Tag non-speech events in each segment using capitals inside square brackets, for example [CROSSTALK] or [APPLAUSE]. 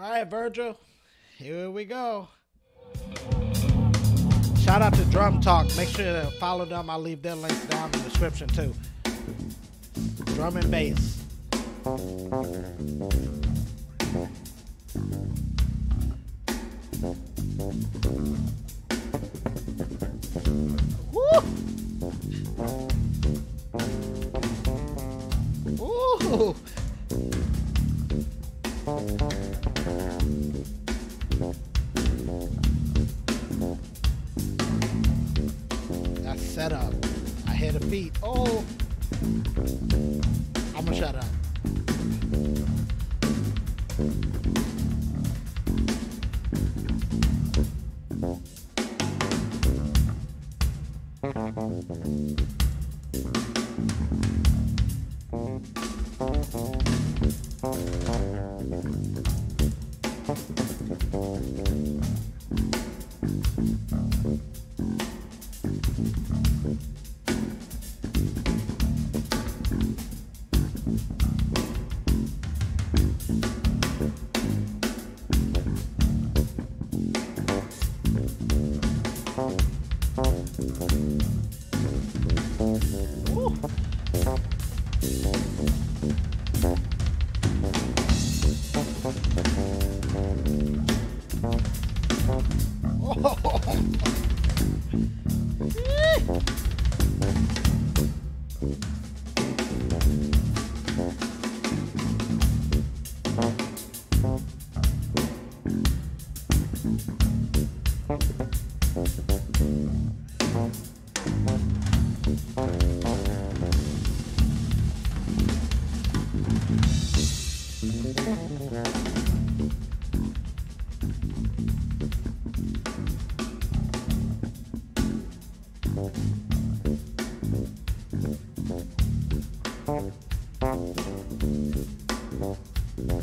All right, Virgil. Here we go. Shout out to Drum Talk. Make sure to follow them. I'll leave their links down in the description too. Drum and bass. Woo! Ooh. That's set up. I hear a beat. Oh. I'm gonna shut up. Oh! [LAUGHS]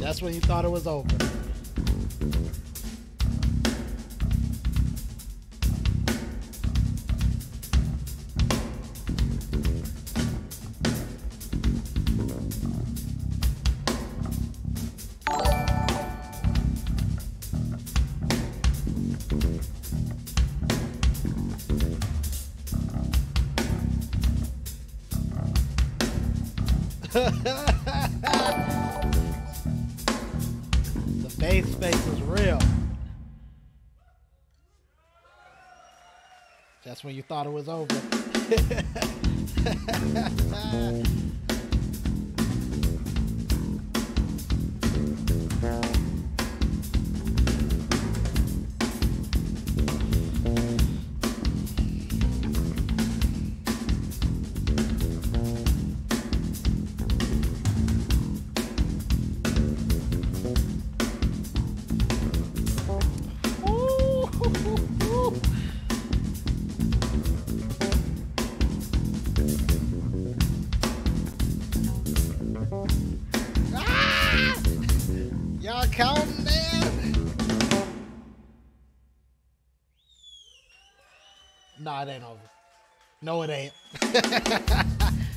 That's when you thought it was over. The bass [LAUGHS] space is real. That's when you thought it was over. [LAUGHS] No, it ain't over. No, it ain't. [LAUGHS]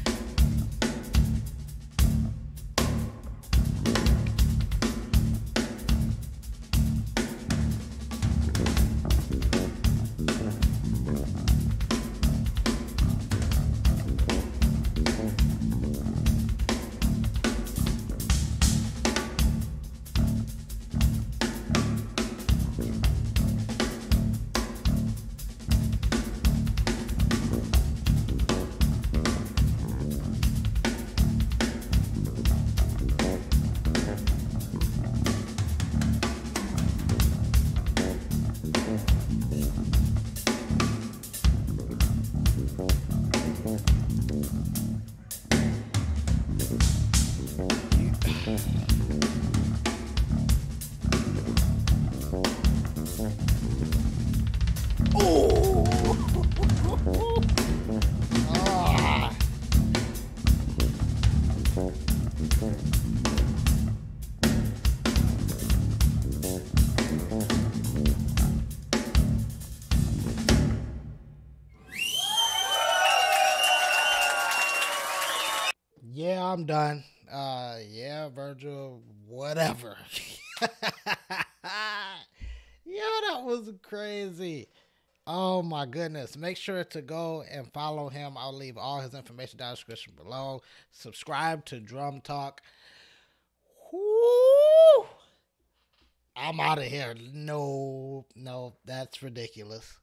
I'm done. Uh, yeah, Virgil, whatever. [LAUGHS] Yo, that was crazy. Oh my goodness. Make sure to go and follow him. I'll leave all his information down in the description below. Subscribe to Drum Talk. Whoo! I'm out of here. No, no, that's ridiculous.